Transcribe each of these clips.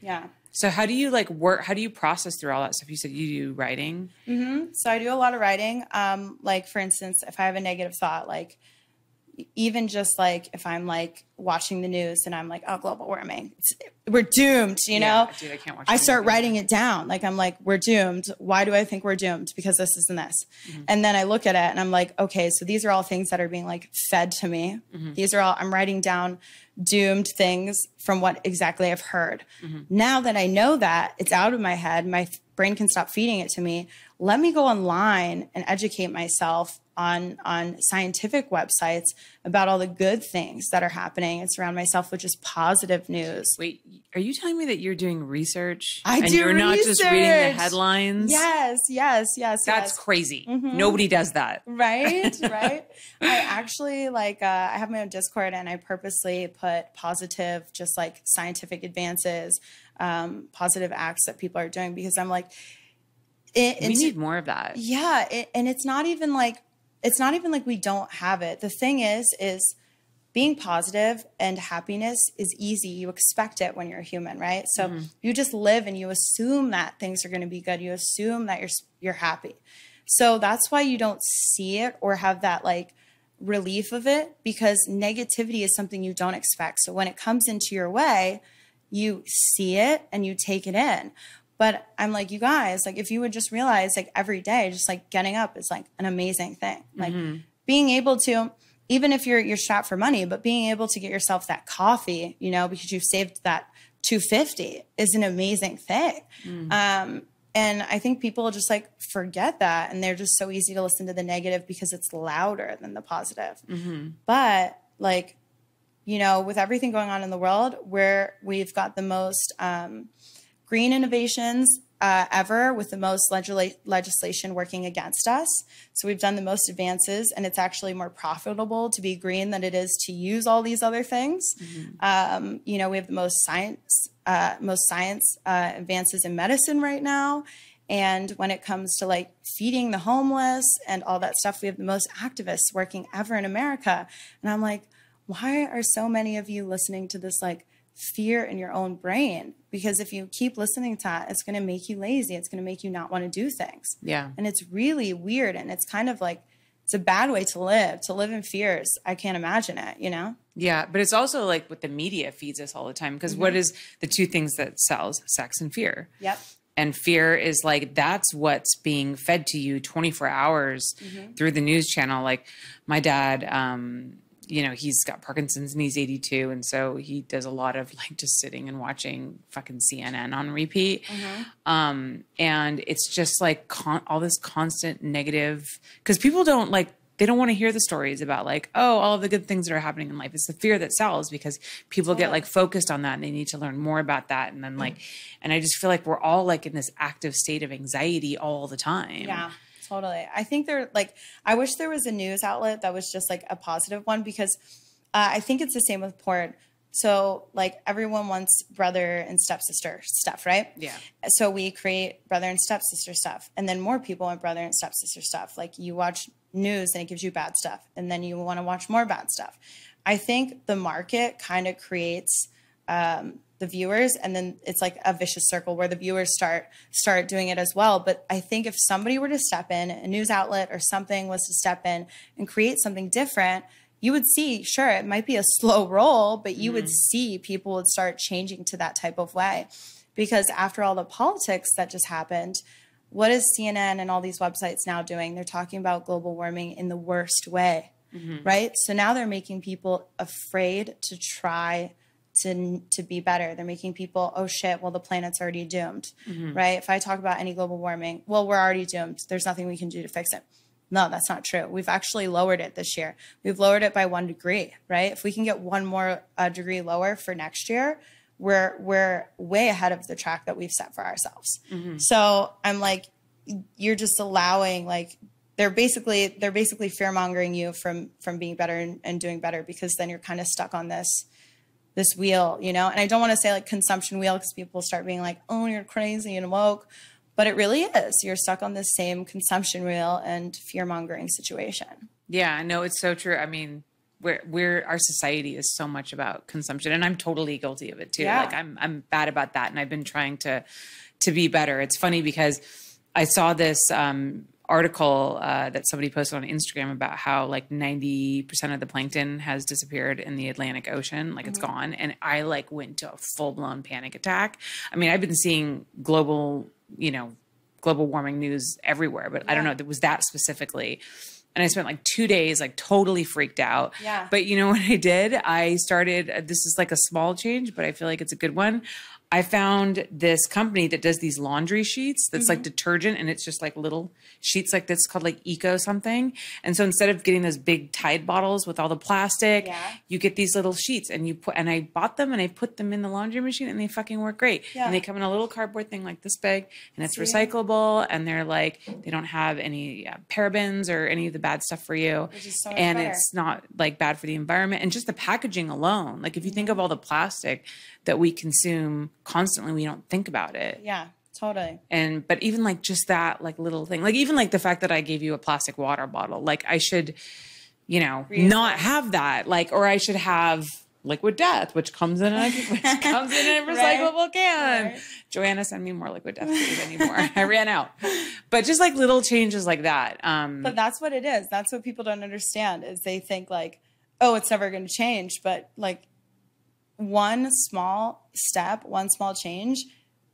Yeah. So how do you like work? How do you process through all that stuff? You said you do writing. So I do a lot of writing. Um, like for instance, if I have a negative thought, like even just like if I'm like watching the news and I'm like, oh, global warming, it's, we're doomed, you know? Yeah, dude, I can't watch I start anymore. writing it down. Like I'm like, we're doomed. Why do I think we're doomed? Because this isn't this. Mm-hmm. And then I look at it and I'm like, okay, so these are all things that are being like fed to me. Mm-hmm. These are all I'm writing down doomed things from what exactly I've heard. Mm-hmm. Now that I know that it's out of my head, my brain can stop feeding it to me. Let me go online and educate myself on on scientific websites about all the good things that are happening and surround myself with just positive news. Wait, are you telling me that you're doing research? I and do you're not just reading the headlines? Yes, yes, yes. That's yes. crazy. Nobody does that. right right i actually like uh, i have my own discord and i purposely put positive just like scientific advances um, positive acts that people are doing because i'm like it, We need more of that. yeah it, and it's not even like it's not even like we don't have it. The thing is is being positive and happiness is easy. You expect it when you're a human right? So mm-hmm. you just live and you assume that things are going to be good. You assume that you're you're happy. So that's why you don't see it or have that like relief of it because negativity is something you don't expect. So when it comes into your way you see it and you take it in. But I'm like, you guys, like, if you would just realize, like, every day, just like getting up is like an amazing thing. Like, being able to, even if you're you're strapped for money, but being able to get yourself that coffee, you know, because you've saved that 250 is an amazing thing. Um, and I think people just like forget that, and they're just so easy to listen to the negative because it's louder than the positive. But like you know, with everything going on in the world, where we've got the most um, green innovations uh, ever, with the most legisla- legislation working against us. So we've done the most advances, and it's actually more profitable to be green than it is to use all these other things. Um, you know, we have the most science, uh, most science uh, advances in medicine right now. And when it comes to like feeding the homeless and all that stuff, we have the most activists working ever in America. And I'm like, why are so many of you listening to this like fear in your own brain? Because if you keep listening to that, it's going to make you lazy. It's going to make you not want to do things. Yeah. And it's really weird. And it's kind of like, it's a bad way to live, to live in fears. I can't imagine it, you know? Yeah, but it's also like what the media feeds us all the time. Because what is the two things that sells? Sex and fear. Yep. And fear is like that's what's being fed to you 24 hours through the news channel. Like my dad, um, you know, he's got Parkinson's and he's 82. And so he does a lot of like just sitting and watching fucking CNN on repeat. Um, and it's just like con- all this constant negative because people don't like they don't want to hear the stories about like oh all of the good things that are happening in life. It's the fear that sells because people get like focused on that and they need to learn more about that. And then like and i just feel like we're all like in this active state of anxiety all the time. Yeah, totally. I think there, like, I wish there was a news outlet that was just like a positive one because uh, I think it's the same with porn. So, like, everyone wants brother and stepsister stuff, right? Yeah. So we create brother and stepsister stuff, and then more people want brother and stepsister stuff. Like, you watch news and it gives you bad stuff, and then you want to watch more bad stuff. I think the market kind of creates um, the viewers and then it's like a vicious circle where the viewers start start doing it as well. But i think if somebody were to step in a news outlet or something was to step in and create something different you would see sure it might be a slow roll but you would see people would start changing to that type of way. Because after all the politics that just happened what is cnn and all these websites now doing? They're talking about global warming in the worst way right? So now they're making people afraid to try to to be better. They're making people, oh shit, well the planet's already doomed, right? If I talk about any global warming, well we're already doomed. There's nothing we can do to fix it. No, that's not true. We've actually lowered it this year. We've lowered it by one degree, right? If we can get one more uh, degree lower for next year, we're we're way ahead of the track that we've set for ourselves. So I'm like, you're just allowing like they're basically they're basically fear mongering you from from being better and, and doing better because then you're kind of stuck on this this wheel, you know? And I don't want to say like consumption wheel because people start being like, oh, you're crazy and woke. But it really is. You're stuck on this same consumption wheel and fear mongering situation. Yeah, no, it's so true. I mean, where where our society is so much about consumption and I'm totally guilty of it too. Yeah. Like I'm I'm bad about that and I've been trying to to be better. It's funny because I saw this um article uh, that somebody posted on Instagram about how like 90% of the plankton has disappeared in the Atlantic Ocean, like it's gone. And I like went to a full blown panic attack. I mean, I've been seeing global, you know, global warming news everywhere, but I don't know, it was that specifically. And I spent like two days like totally freaked out. Yeah. But you know what I did? I started, uh, this is like a small change, but I feel like it's a good one. I found this company that does these laundry sheets that's Mm-hmm. like detergent and it's just like little sheets like this called like eco something. And so instead of getting those big Tide bottles with all the plastic, Yeah. you get these little sheets and you put and I bought them and I put them in the laundry machine and they fucking work great. Yeah. And they come in a little cardboard thing like this big and it's See? recyclable and they're like they don't have any uh, parabens or any of the bad stuff for you. So and better. it's not like bad for the environment and just the packaging alone. Like if you think of all the plastic that we consume constantly, we don't think about it. Yeah, totally. And but even like just that like little thing, like even like the fact that I gave you a plastic water bottle, like I should, you know, not have that. Like or I should have liquid death, which comes in a which comes in a Right. recyclable can. Right. Joanna, send me more liquid death anymore. I ran out. But just like little changes like that. Um But that's what it is. That's what people don't understand is they think like, oh, it's never going to change. But like one small step, one small change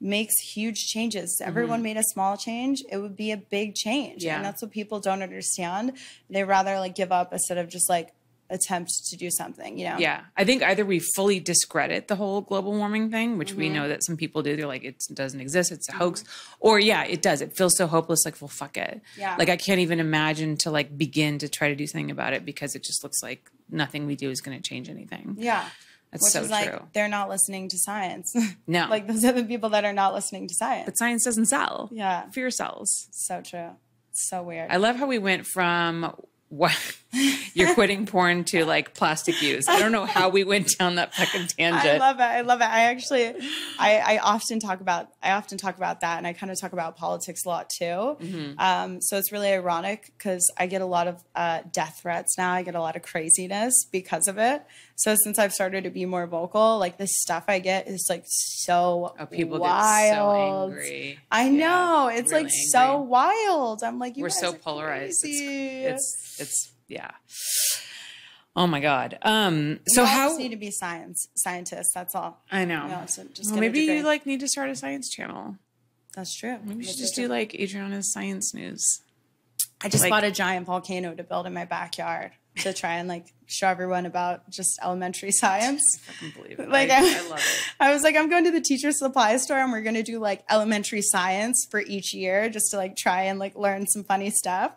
makes huge changes. If Everyone mm-hmm. made a small change, it would be a big change. Yeah. And that's what people don't understand. They rather like give up instead of just like attempt to do something, you know? Yeah, I think either we fully discredit the whole global warming thing, which we mm-hmm. know that some people do. They're like, it doesn't exist, it's a mm-hmm. hoax, or yeah, it does. It feels so hopeless. Like, well, fuck it. Yeah. Like, I can't even imagine to like begin to try to do something about it because it just looks like nothing we do is going to change anything. Yeah. That's Which so is like true. they're not listening to science. No, like those are the people that are not listening to science. but science doesn't sell. Yeah. fear sells. so true. So weird. I love how we went from what you're quitting porn to like plastic use. I don't know how we went down that fucking tangent. I love it. I love it. I actually, I, I often talk about, I often talk about that, and I kind of talk about politics a lot too. Mm-hmm. Um, so it's really ironic because I get a lot of uh, death threats now. I get a lot of craziness because of it. So since I've started to be more vocal, like the stuff I get is like so Oh, people wild. get so angry. I Yeah, know it's really like so wild. I'm like, you we're guys so are polarized. crazy. It's, it's it's yeah. Oh my god. Um. So We how? just need to be science scientists. That's all. I know. We all just Well, maybe you like need to start a science channel. That's true. Maybe you should just do like Adriana's science news. I just like- bought a giant volcano to build in my backyard to try and like show everyone about just elementary science. I can believe it. Like I, I, I love it. I was like, I'm going to the teacher supply store and we're going to do like elementary science for each year just to like try and like learn some funny stuff.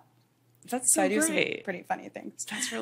That's So so, I do great. some pretty funny things. That's really